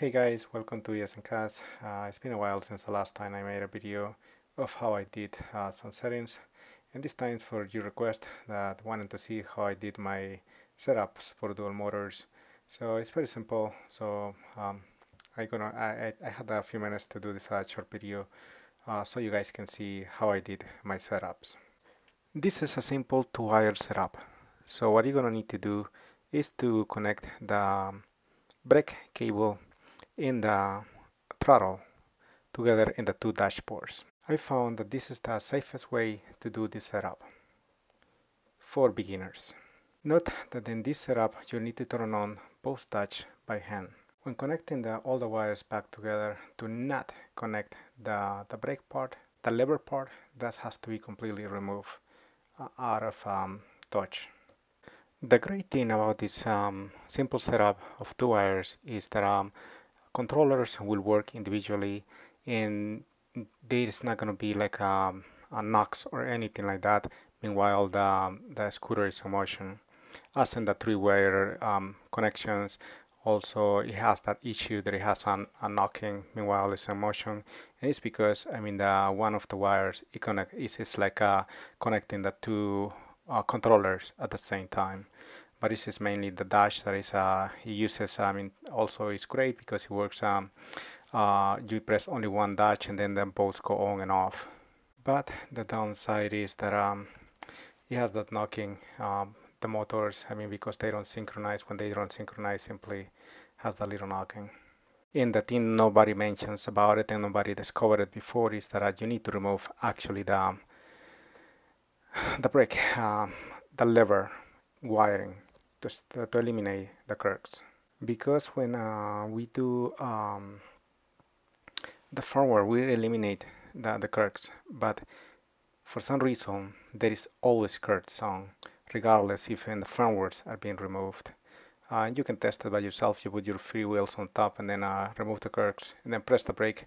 Hey guys, welcome to ESnKaz. Uh, it's been a while since the last time I made a video of how I did uh, some settings and this time for your request that wanted to see how I did my setups for dual motors. So it's very simple. So um, I gonna I, I had a few minutes to do this uh, short video uh, so you guys can see how I did my setups. This is a simple two-wire setup. So what you're gonna need to do is to connect the brake cable in the throttle together in the two dashboards. I found that this is the safest way to do this setup for beginners. Note that in this setup you need to turn on both touch by hand. When connecting the, all the wires back together, do not connect the, the brake part, the lever part, that has to be completely removed uh, out of um, touch. The great thing about this um, simple setup of two wires is that um, controllers will work individually and there is not going to be like a, a knocks or anything like that. Meanwhile the, the scooter is in motion. As in the three-wire um, connections. Also it has that issue that it has an, a knocking. Meanwhile it's in motion. And it's because I mean the one of the wires it connect is it's like uh, connecting the two uh, controllers at the same time but this is mainly the dash that is uh, it uses I mean also it's great because it works um, uh, you press only one dash and then them both go on and off. But the downside is that um, it has that knocking um, the motors I mean because they don't synchronize. When they don't synchronize simply has the little knocking. In the thing nobody mentions about it and nobody discovered it before is that uh, you need to remove actually the the brake uh, the lever wiring to, to eliminate the cracks. Because when uh, we do um, the firmware we eliminate the, the but for some reason there is always cracks on regardless if the firmwares are being removed. Uh, you can test it by yourself. You put your free wheels on top and then uh, remove the cracks and then press the brake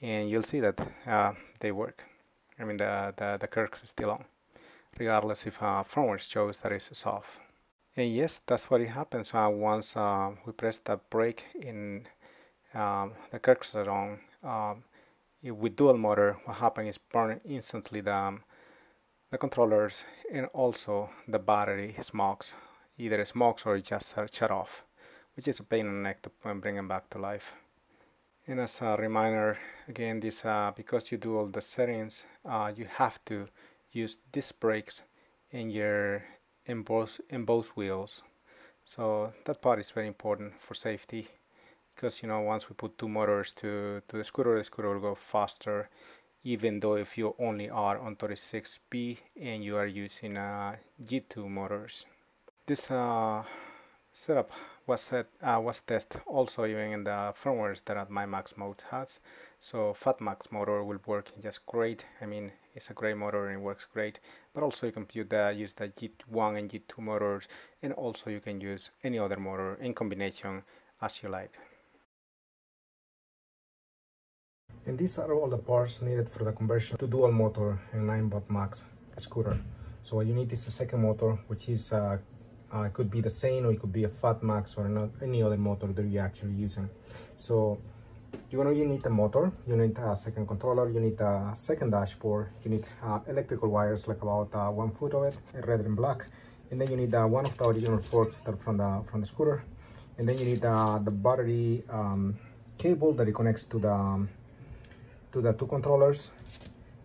and you'll see that uh, they work. I mean the, the, the is still on regardless if uh, firmware shows that it's off and yes, that's what it happens uh, once uh, we press the brake in um, the cursor on. Um, with dual motor, what happens is burn instantly the, um, the controllers and also the battery smokes. Either smokes or just uh, shut off, which is a pain in the neck to bring them back to life. And as a reminder, again, this uh, because you do all the settings, uh, you have to use disc brakes in your in both in both wheels so that part is very important for safety because you know once we put two motors to, to the scooter the scooter will go faster even though if you only are on 36V and you are using uh, G2 motors. This uh, setup was set, uh, was tested also even in the firmwares that my Max mode has. So FatMax motor will work just great. I mean, it's a great motor and it works great. But also you can use the G1 and G2 motors and also you can use any other motor in combination as you like. And these are all the parts needed for the conversion to dual motor and Ninebot Max scooter. So what you need is a second motor, which is uh, uh, it could be the same or it could be a Fat Max or not any other motor that you're actually using. So you're gonna you need a motor, you need a second controller, you need a second dashboard, you need uh, electrical wires like about uh, one foot of it, red and black, and then you need uh, one of the original forks that from the from the scooter, and then you need uh, the battery um, cable that it connects to the um, to the two controllers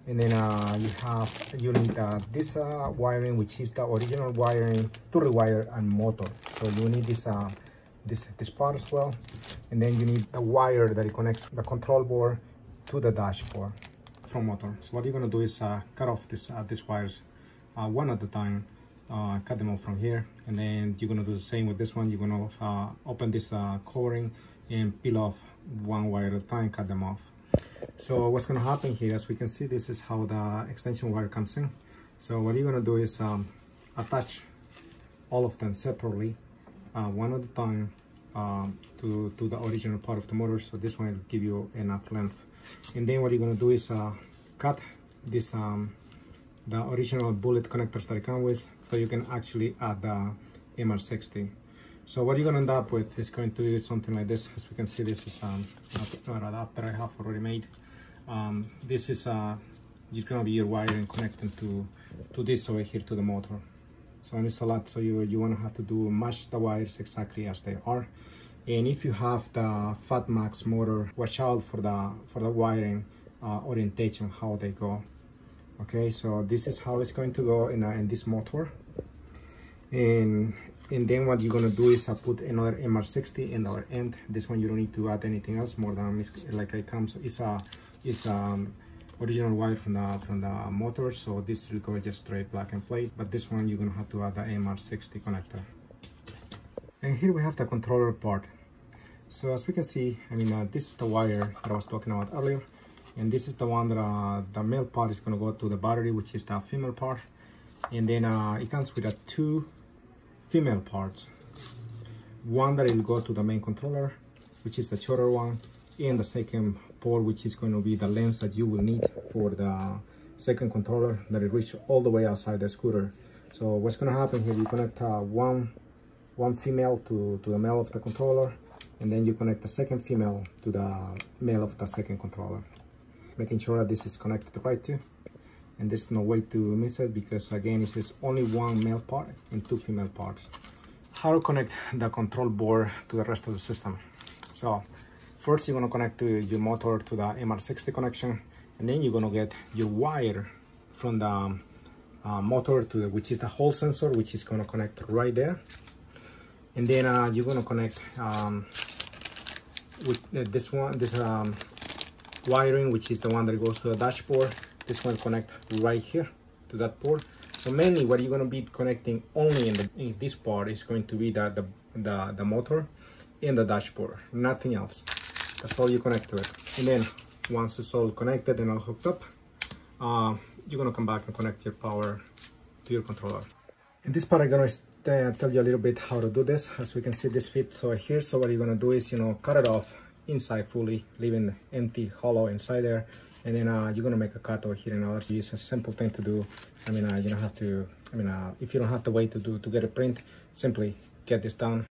and then uh, you have you need uh, this uh, wiring which is the original wiring to rewire and motor. So you need this uh, this this part as well. And then you need the wire that connects the control board to the dashboard from motor. So what you're going to do is uh, cut off this uh, these wires one at a time cut them off from here. And then you're going to do the same with this one. You're going to open this covering and peel off one wire at a time cut them off so what's going to happen here, as we can see, this is how the extension wire comes in. So what you're going to do is um, attach all of them separately, uh, one at a time, um, to, to the original part of the motor. So this one will give you enough length. And then what you're going to do is uh, cut this um, the original bullet connectors that I come with so you can actually add the MR60. So what you're gonna end up with is going to be something like this. As we can see, this is um, an adapter I have already made. Um, this is uh, gonna be your wiring connecting to to this over here to the motor. So it's a lot. So you you wanna have to do match the wires exactly as they are. And if you have the FatMax motor, watch out for the for the wiring uh, orientation, how they go. Okay, so this is how it's going to go in, uh, in this motor. And and then what you're gonna do is I put another MR60 in our end. This one you don't need to add anything else more than like it comes. It's a it's um original wire from the from the motor, so this will go just straight black and plate. But this one you're gonna have to add the MR60 connector. And here we have the controller part. So as we can see, I mean uh, this is the wire that I was talking about earlier, and this is the one that uh, the male part is gonna go to the battery, which is the female part, and then uh, it comes with a two female parts. One that will go to the main controller, which is the shorter one, and the second port, which is going to be the lens that you will need for the second controller that it reach all the way outside the scooter. So what's going to happen here, you connect uh, one, one female to, to the male of the controller, and then you connect the second female to the male of the second controller. Making sure that this is connected right too and there's no way to miss it because again it says only one male part and two female parts. How to connect the control board to the rest of the system? So first you're going to connect to your motor to the mr60 connection and then you're going to get your wire from the uh, motor to the, which is the hall sensor which is going to connect right there. And then uh, you're going to connect um, with uh, this one this um, wiring which is the one that goes to the dashboard this one connect right here to that port. So mainly what you're going to be connecting only in, the, in this part is going to be the, the, the, the motor and the dashboard nothing else. That's all you connect to it. And then once it's all connected and all hooked up uh, you're going to come back and connect your power to your controller. In this part i'm going to tell you a little bit how to do this. As we can see this fits over here. So what you're going to do is you know cut it off inside fully leaving empty hollow inside there and then uh, you're gonna make a cut over here and others. It's a simple thing to do. I mean, uh, you don't have to. I mean, uh, if you don't have the way to do to get a print, simply get this done.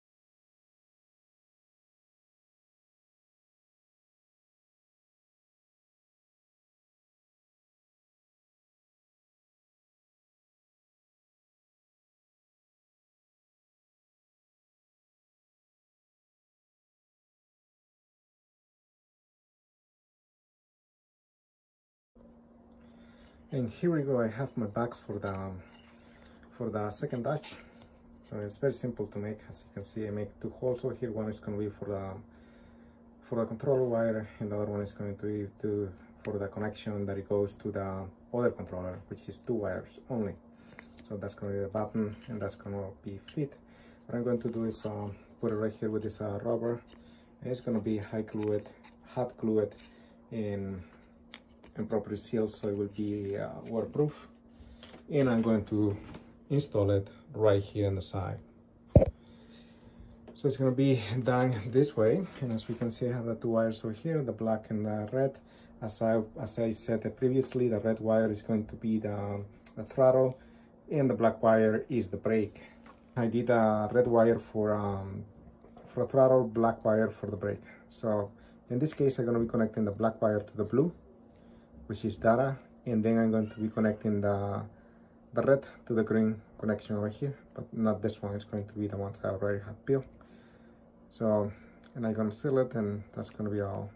And here we go I have my bags for the for the second dash so it's very simple to make as you can see I make two holes. Over here one is going to be for the for the controller wire and the other one is going to be to for the connection that it goes to the other controller which is two wires only. So that's going to be the button and that's going to be fit. What I'm going to do is uh, put it right here with this uh, rubber. And it's going to be high glued hot glued in and properly sealed so it will be uh, waterproof. And I'm going to install it right here on the side. So it's going to be done this way. And as we can see I have the two wires over here the black and the red. As I as I said previously the red wire is going to be the, the throttle and the black wire is the brake. I did a red wire for um, for throttle black wire for the brake. So in this case I'm going to be connecting the black wire to the blue which is data and then I'm going to be connecting the the red to the green connection over here but not this one it's going to be the ones I already have built. So and I'm gonna seal it and that's gonna be all.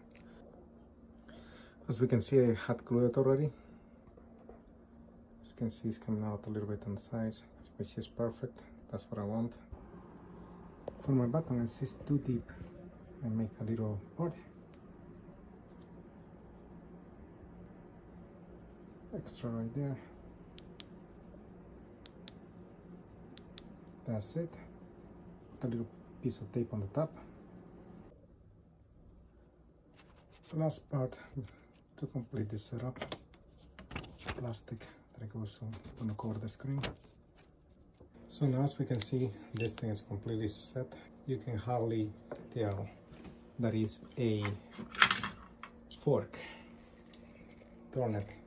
As we can see I had glued it already. As you can see it's coming out a little bit on the which is perfect. That's what I want. For my button it's too deep. I make a little part extra right there. That's it. A little piece of tape on the top. The last part to complete this setup plastic that goes on the cover the screen. So now as we can see this thing is completely set. You can hardly tell that is a fork turn it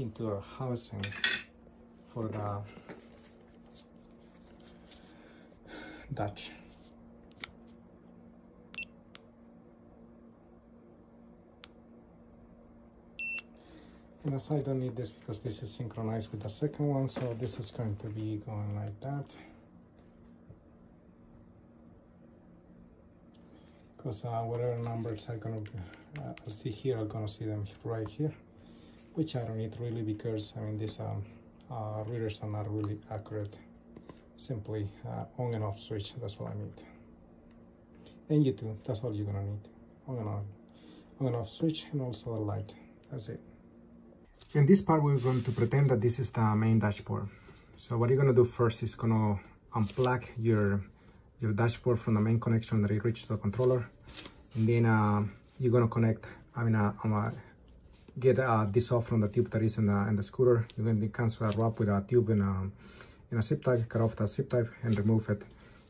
into a housing for the Dutch. And as I don't need this because this is synchronized with the second one, so this is going to be going like that. Because uh, whatever numbers I'm gonna uh, see here, I'm gonna see them right here, which I don't need really because I mean these um, uh, readers are not really accurate. Simply uh, on and off switch, that's all I need. And you too, that's all you're gonna need. On and off, on and off switch, and also a light. That's it. In this part, we're going to pretend that this is the main dashboard. So what you're to do first is to unplug your your dashboard from the main connection that it reaches the controller. And then uh, you're to connect, I mean, uh, I'm uh, get uh, this off from the tube that is in the, in the scooter. You're going to cancel a wrap with a tube in a, in a zip tie, cut off the zip tie and remove it.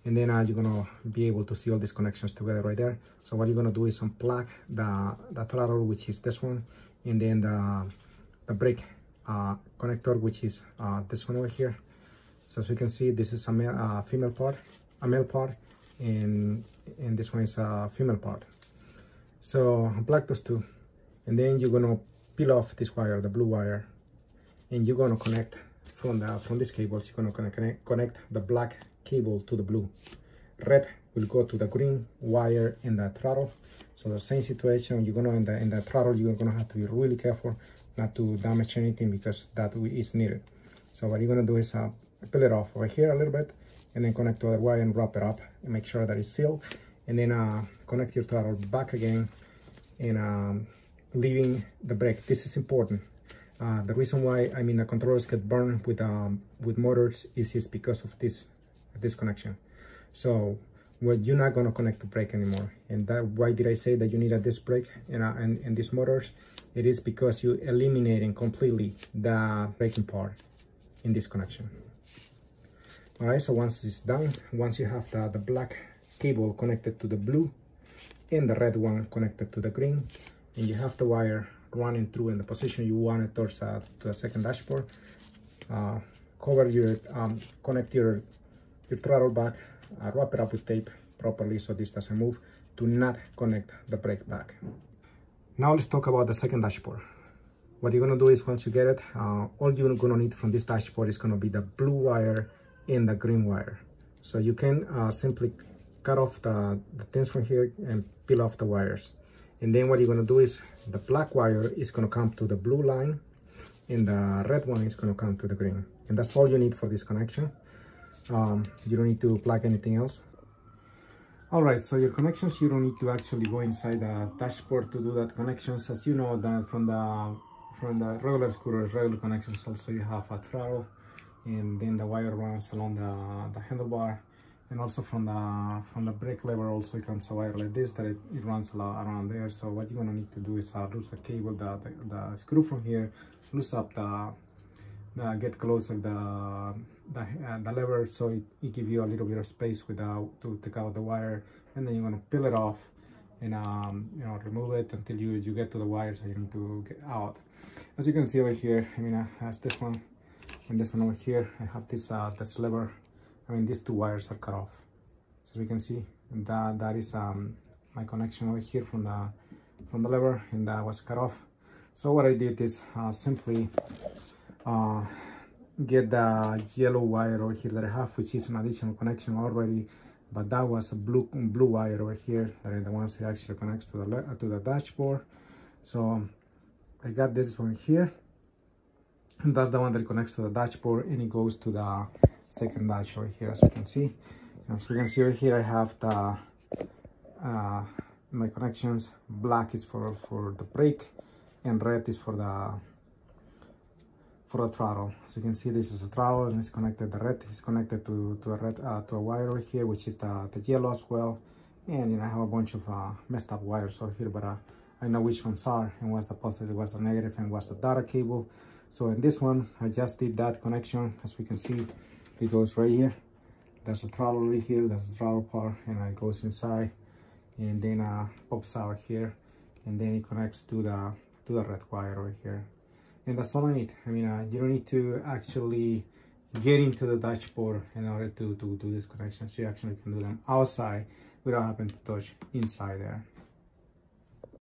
And then uh, you're going to be able to see all these connections together right there. So what you're going to do is unplug the, the throttle, which is this one, and then the the brake uh, connector, which is uh, this one over here. So as we can see, this is a male, uh, female part, a male part, and, and this one is a female part. So unplug those two, and then you're gonna peel off this wire, the blue wire, and you're gonna connect from the from these cables. You're gonna connect connect the black cable to the blue. Red will go to the green wire in the throttle. So the same situation, you're gonna in the in the throttle, you're gonna have to be really careful not to damage anything because that is needed. So what you're gonna do is uh, peel it off over here a little bit and then connect to the wire and wrap it up and make sure that it's sealed. And then uh, connect your throttle back again and um, leaving the brake. This is important. Uh, the reason why I mean the controllers get burned with um, with motors is, is because of this this connection. So well, you're not going to connect the brake anymore. And that why did I say that you need a disc brake and, uh, and, and these motors? It is because you're eliminating completely the braking part in this connection. All right, so once it's done, once you have the, the black cable connected to the blue and the red one connected to the green, and you have the wire running through in the position you want it towards uh, to the second dashboard, uh, cover your, um, connect your, your throttle back uh, wrap it up with tape properly so this doesn't move. Do not connect the brake back. Now let's talk about the second dashboard. What you're gonna do is once you get it, uh, all you're gonna need from this dashboard is gonna be the blue wire and the green wire. So you can uh, simply cut off the, the things from here and peel off the wires. And then what you're gonna do is the black wire is gonna come to the blue line and the red one is gonna come to the green. And that's all you need for this connection. Um, you don't need to plug anything else. All right so your connections you don't need to actually go inside the dashboard to do that connections. As you know that from the from the regular scooters regular connections also you have a throttle and then the wire runs along the, the handlebar and also from the from the brake lever also it comes a wire like this that it, it runs a lot around there. So what you're gonna need to do is uh, loose the cable the, the, the screw from here loose up the uh, get closer the the, uh, the lever so it, it gives you a little bit of space without to take out the wire. And then you're to peel it off and um, you know remove it until you you get to the wire so you need to get out. As you can see over here I mean uh, as this one and this one over here I have this uh, this lever I mean these two wires are cut off so we can see that that is um, my connection over here from the from the lever and that was cut off so what I did is uh, simply uh, get the yellow wire over here that I have, which is an additional connection already. But that was a blue blue wire over here that are the ones that actually connects to the to the dashboard. So I got this one here, and that's the one that connects to the dashboard, and it goes to the second dash over here, as you can see. As we can see over here, I have the uh, my connections. Black is for for the brake, and red is for the for the throttle. As you can see, this is a throttle and it's connected. The red is connected to, to a red uh, to a wire over here, which is the, the yellow as well. And you know, I have a bunch of uh, messed up wires over here, but uh, I know which ones are and what's the positive, what's the negative, and what's the data cable. So in this one, I just did that connection. As we can see, it goes right here. There's a throttle right here, there's a throttle part, and it goes inside, and then uh, pops out here, and then it connects to the to the red wire over here and that's all I need. I mean, uh, you don't need to actually get into the dashboard in order to, to do these connections. You actually can do them outside without having to touch inside there.